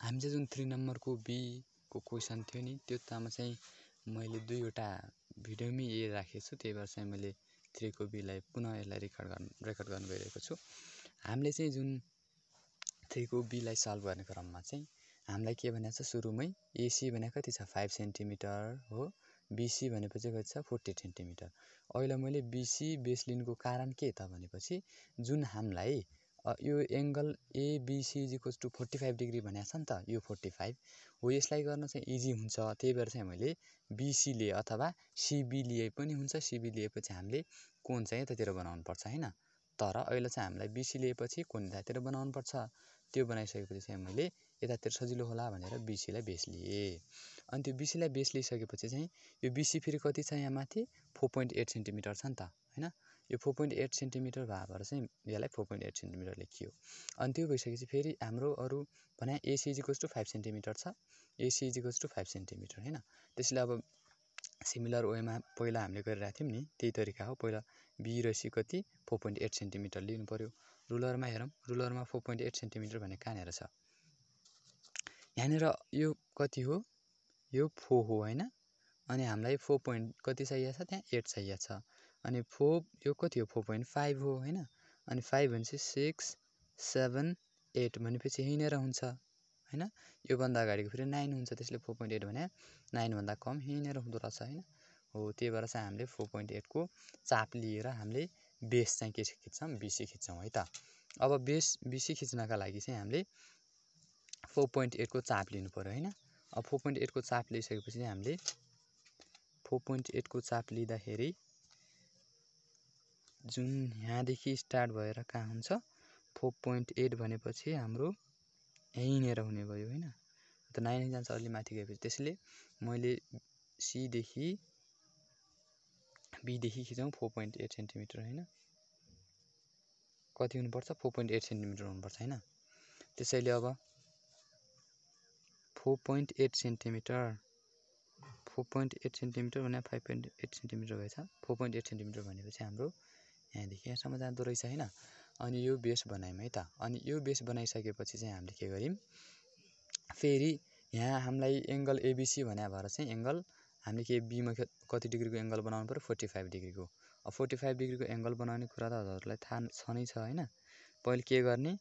हामी चाहिँ जुन थ्री नम्बरको बीको क्वेसन थियो नि त्यो तामा चाहिँ मैले दुईवटा भिडियोमै ए राखेको छु। त्यही भएर चाहिँ मैले थ्रीको बीलाई पुनः यसलाई रेकर्ड गर्नु रेकर्ड गर्नु गइरहेको छु। हामीले चाहिँ जुन थ्रीको बीलाई सल्भ गर्ने क्रममा चाहिँ हामीलाई के भनेको छ सुरुमै एसी भनेको कति छ? फाइभ सेन्टिमिटर हो। बिसी भनेपछि कति छ? फोर्टी सेन्टिमिटर अहिले मैले बिसी बेस लिनुको कारण के त भनेपछि जुन हामीलाई यो angle A B C is equals to forty five degree भनेको छ नि त यो फोर्टी फाइभ। हो यसलाई गर्न चाहिँ इजी हुन्छ। त्यही भएर चाहिँ मैले बिसी लिए अथवा सिबी लिए पनि हुन्छ। सिबी लिएपछि हामीले कोन चाहिँ यतातिर बनाउनुपर्छ होइन? तर अहिले चाहिँ हामीलाई बिसी लिएपछि कोन यतातिर बनाउनुपर्छ त्यो बनाइसकेपछि चाहिँ मैले यतातिर सजिलो होला भनेर बिसीलाई बेस लिएँ। अनि त्यो बिसीलाई बेस लिइसकेपछि चाहिँ यो बिसी फेरि कति छ यहाँ माथि? फोर पोइन्ट एट सेन्टिमिटर छ नि त होइन? यो फोर पोइन्ट एट सेन्टिमिटर भएर चाहिँ यसलाई फोर पोइन्ट एट सेन्टिमिटर लेखियो। अनि त्यो भइसकेपछि फेरि हाम्रो अरू भने A C is equals to five centimetre छ। A C is equals to five centimetre होइन। त्यसले अब सिमिलर वेमा पहिला हामीले गरिरहेको थियौँ नि त्यही तरिका हो। पहिला बी र सी कति? फोर पोइन्ट एट सेन्टिमिटर लिनु पऱ्यो रुलरमा हेरौँ। रुलरमा फोर पोइन्ट एट सेन्टिमिटर भने कहाँनिर छ यहाँनिर यो कति हो? यो फोर हो होइन। अनि हामीलाई फोर पोइन्ट कति चाहिएको छ? त्यहाँ एट चाहिएको छ। अनि फोर यो कति हो? फोर पोइन्ट फाइभ हो होइन? अनि फाइभ भनेपछि सिक्स सेभेन एट भनेपछि यहीँनिर हुन्छ होइन? योभन्दा अगाडिको फेरि नाइन हुन्छ त्यसले फोर पोइन्ट एट भने नाइनभन्दा कम यहीँनिर हुँदो रहेछ होइन? हो त्यही भएर चाहिँ हामीले फोर पोइन्ट एटको चाप लिएर हामीले बेस चाहिँ के खिच्छौँ? बिसी खिच्छौँ है त? अब बेस बिसी खिच्नका लागि चाहिँ हामीले फोर पोइन्ट एटको चाप लिनु पऱ्यो होइन? अब फोर पोइन्ट एटको चाप लिइसकेपछि हामीले फोर पोइन्ट एटको चाप लिँदाखेरि जुन यहाँदेखि स्टार्ट भएर कहाँ हुन्छ फोर पोइन्ट एट भनेपछि हाम्रो यहीँनिर हुने भयो होइन। त नाइन जान्छ अलि माथि गएपछि। त्यसले मैले सीदेखि बीदेखि खिचौँ फोर पोइन्ट एट सेन्टिमिटर होइन। कति हुनुपर्छ? फोर पोइन्ट एट सेन्टिमिटर हुनुपर्छ होइन। त्यसैले अब four point eight centimetre four point eight centimetre भने फाइभ पोइन्ट एट सेन्टिमिटर भएछ। फोर पोइन्ट एट सेन्टिमिटर भनेपछि हाम्रो यहाँदेखि यहाँसम्म जाँदो रहेछ होइन। अनि यो बेस बनायौँ है त। अनि यो बेस बनाइसकेपछि चाहिँ हामीले के गर्यौँ फेरि यहाँ हामीलाई एङ्गल एबिसी भने भएर चाहिँ एङ्गल हामीले के बीमा कति डिग्रीको एङ्गल बनाउनु पऱ्यो फोर्टी फाइभ डिग्रीको। अब फोर्टी फाइभ डिग्रीको एङ्गल बनाउने कुरा त हजुरलाई थाहा छ नै छ होइन। पहिले के गर्ने?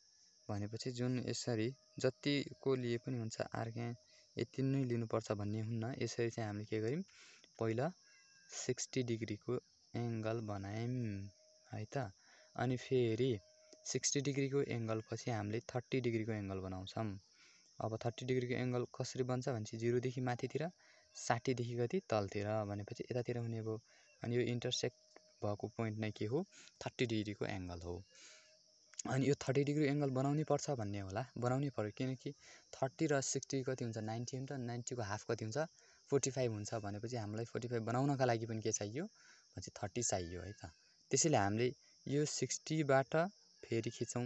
भनेपछि जुन यसरी जतिको लिए पनि हुन्छ आर्के यति नै लिनुपर्छ भन्ने हुन्न। यसरी चाहिँ हामीले के गर्यौँ पहिला सिक्सटी डिग्रीको एङ्गल बनायौँ। है त? अनि फेरि सिक्सटी डिग्रीको एङ्गल पछि हामीले थर्टी डिग्रीको एङ्गल बनाउँछौँ। अब थर्टी डिग्रीको एङ्गल कसरी बन्छ भनेपछि जिरोदेखि माथितिर साठीदेखि कति तलतिर भनेपछि यतातिर हुने भयो। अनि यो इन्टरसेक्ट भएको पोइन्ट नै के हो? थर्टी डिग्रीको एङ्गल हो। अनि यो थर्टी डिग्री एङ्गल बनाउनै पर्छ भन्ने होला। बनाउनै पऱ्यो किनकि थर्टी र सिक्सटी कति हुन्छ? नाइन्टी हुन्छ। नाइन्टीको हाफ कति हुन्छ? फोर्टी फाइभ हुन्छ भनेपछि हामीलाई फोर्टी फाइभ बनाउनका लागि पनि के चाहियो? भनेपछि थर्टी चाहियो है त। त्यसैले हामीले यो सिक्सटीबाट फेरि खिचौँ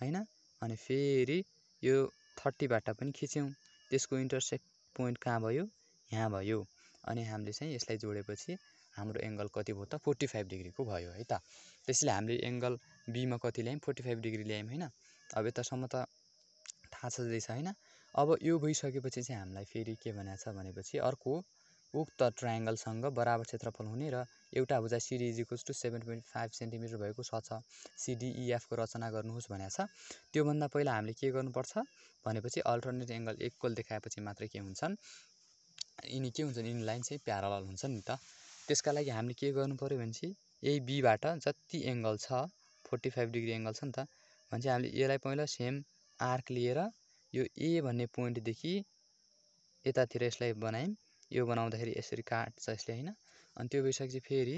होइन? अनि फेरि यो थर्टीबाट पनि खिच्यौँ। त्यसको इन्टरसेक्ट पोइन्ट कहाँ भयो? यहाँ भयो। अनि हामीले चाहिँ यसलाई जोडेपछि हाम्रो एङ्गल कति भयो त? फोर्टी फाइभ डिग्रीको भयो है त? त्यसैले हामीले एङ्गल बीमा कति ल्यायौँ? फोर्टी फाइभ डिग्री ल्यायौँ होइन? अब यतासम्म त थाहा छँदैछ होइन? अब यो भइसकेपछि चाहिँ हामीलाई फेरि के भनेको छ भनेपछि अर्को उक्त ट्राइङ्गलसँग बराबर क्षेत्रफल हुने र एउटा भुजा C D is equals to seven point five centimetre भएको छ छ। सिडिइएफको रचना गर्नुहोस् भनेको छ। त्योभन्दा पहिला हामीले के गर्नुपर्छ भनेपछि अल्टरनेट एङ्गल इक्वल देखाएपछि मात्रै के हुन्छन्? यिनी के हुन्छन्? यिनी लाइन चाहिँ प्यारल हुन्छ नि त। त्यसका लागि हामीले के गर्नु पऱ्यो भनेपछि यही बीबाट जति एङ्गल छ फोर्टी फाइभ डिग्री एङ्गल छ नि त भने चाहिँ हामीले यसलाई पहिला सेम आर्क लिएर यो ए भन्ने पोइन्टदेखि यतातिर यसलाई बनायौँ। यो बनाउँदाखेरि यसरी काट्छ यसले होइन अनि त्यो भइसकेपछि फेरि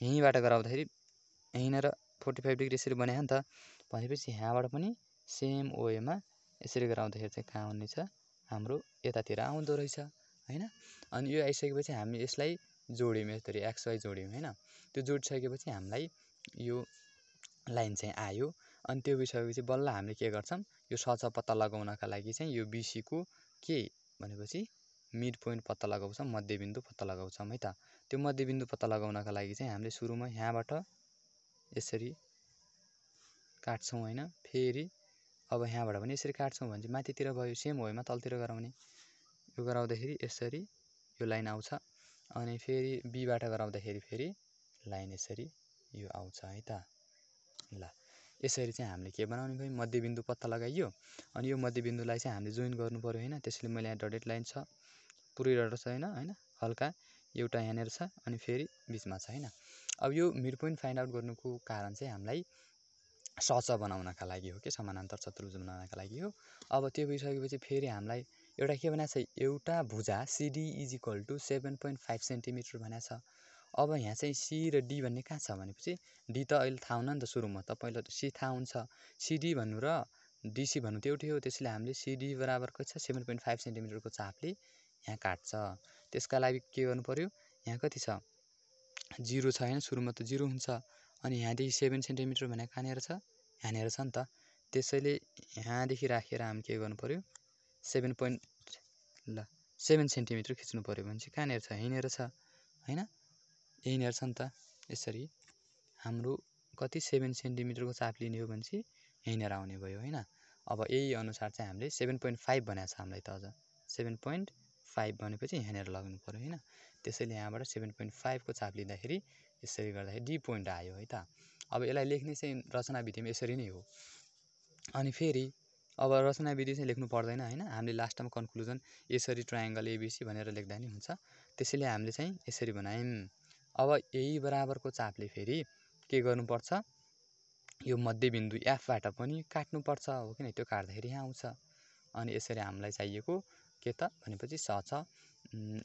यहीँबाट गराउँदाखेरि यहीँनिर फोर्टी फाइभ डिग्री यसरी बनायो नि त। भनेपछि यहाँबाट पनि सेम वेमा यसरी गराउँदाखेरि चाहिँ कहाँ हुनेछ हाम्रो यतातिर आउँदो रहेछ होइन? अनि यो आइसकेपछि हामी यसलाई जोड्यौँ यसरी एक्स वाइ जोड्यौँ होइन? त्यो जोडिसकेपछि हामीलाई यो लाइन चाहिँ आयो। अनि त्यो भइसकेपछि बल्ल हामीले के गर्छौँ? यो सच पत्ता लगाउनका लागि चाहिँ यो बिसीको के भनेपछि मिड पोइन्ट पत्ता लगाउँछौँ मध्यबिन्दु पत्ता लगाउँछौँ है त? त्यो मध्यबिन्दु पत्ता लगाउनका लागि चाहिँ हामीले सुरुमा यहाँबाट यसरी काट्छौँ होइन? फेरि अब यहाँबाट पनि यसरी काट्छौँ भने चाहिँ माथितिर भयो सेम वेमा तलतिर गराउने यो गराउँदाखेरि यसरी यो लाइन आउँछ अनि फेरि बीबाट गराउँदाखेरि फेरि लाइन यसरी यो आउँछ है त? ल यसरी चाहिँ हामीले के बनाउने भयो? मध्यबिन्दु पत्ता लगाइयो अनि यो मध्यबिन्दुलाई चाहिँ हामीले जोइन गर्नु पऱ्यो होइन? त्यसैले मैले यहाँ डटेड लाइन छ पुरै डट छैन होइन? हल्का एउटा यहाँनिर छ अनि फेरि बिचमा छ होइन? अब यो मिड पोइन्ट फाइन्ड आउट गर्नुको कारण चाहिँ हामीलाई सच बनाउनका लागि हो कि? समानान्तर चतुर्भुज बनाउनका लागि हो। अब त्यो भइसकेपछि फेरि हामीलाई एउटा के भनेको छ एउटा भुजा C D is equal to seven point five centimetre भनेको छ। अब यहाँ चाहिँ सी र डी भन्ने कहाँ छ भनेपछि डी त अहिले थाहा हुन नि त सुरुमा त पहिला त सी थाहा हुन्छ। सिडी भन्नु र डिसी भन्नु त एउटै हो त्यसैले हामीले सिडी बराबर कति छ सेभेन पोइन्ट फाइभ सेन्टिमिटरको चापले यहाँ काट्छ त्यसका लागि के गर्नु पऱ्यो यहाँ कति छ? जिरो छ होइन? सुरुमा त जिरो हुन्छ। अनि यहाँदेखि सेभेन सेन्टिमिटर भनेको कहाँनिर छ? यहाँनिर छ नि त। त्यसैले यहाँदेखि राखेर हामी के गर्नु पऱ्यो सेभेन पोइन्ट ल सेभेन सेन्टिमिटर खिच्नु पऱ्यो भने चाहिँ कहाँनिर छ? यहीँनिर छ। होइन? यहीँनिर छ नि त। यसरी हाम्रो कति सेभेन सेन्टिमिटरको चाप लिने हो भने चाहिँ यहीँनिर आउने भयो होइन? अब यही अनुसार चाहिँ हामीले सेभेन पोइन्ट फाइभ भनेको छ हामीलाई त अझ। सेभेन पोइन्ट फाइभ भनेपछि यहाँनिर लाग्नु पऱ्यो होइन? त्यसैले यहाँबाट सेभेन पोइन्ट फाइभको चाप लिँदाखेरि यसरी गर्दाखेरि डी पोइन्ट आयो है त? अब यसलाई लेख्ने चाहिँ रचना विधिमा यसरी नै हो। अनि फेरि अब रचना विधि चाहिँ लेख्नु पर्दैन होइन? हामीले लास्टमा कन्क्लुजन यसरी ट्राइङ्गल एबिसी भनेर लेख्दा नि हुन्छ। त्यसैले हामीले चाहिँ यसरी बनायौँ। अब यही बराबरको चापले फेरि के गर्नुपर्छ? यो मध्यबिन्दु एफबाट पनि काट्नुपर्छ हो किन त्यो काट्दाखेरि यहाँ आउँछ। अनि यसरी हामीलाई चाहिएको के त? भनेपछि स छ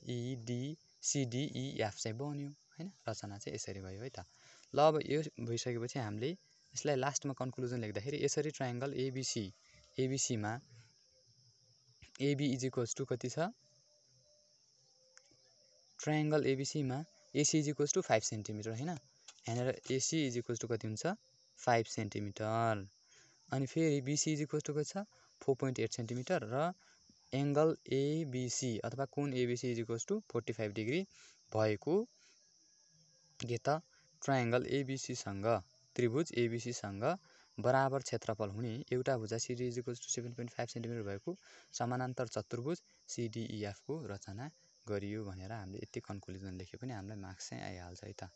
इडी सिडिइएफ चाहिँ बन्यो होइन? रचना चाहिँ यसरी भयो है त। ल अब यो भइसकेपछि हामीले यसलाई लास्टमा कन्क्लुजन लेख्दाखेरि यसरी triangle ABC एबिसीमा A B is equals to कति छ? Triangle एबिसीमा A C is equals to five centimetre होइन? यहाँनिर एसी इज टु कति हुन्छ? Five centimetre. अनि फेरि बिसी इज टु कति छ? फोर पोइन्ट एट सेन्टिमिटर र एङ्गल एबिसी अथवा कुन A B C is equals to forty five degree भएको के त ट्राइङ्गल एबिसीसँग त्रिभुज एबिसीसँग बराबर क्षेत्रफल हुने एउटा भुजा C D is equals to seven point five centimetre भएको समानान्तर चतुर्भुज सिडिइएफको रचना गरियो भनेर हामीले यति कन्क्लुजन लेखे पनि हामीलाई मार्क्स चाहिँ आइहाल्छ है त।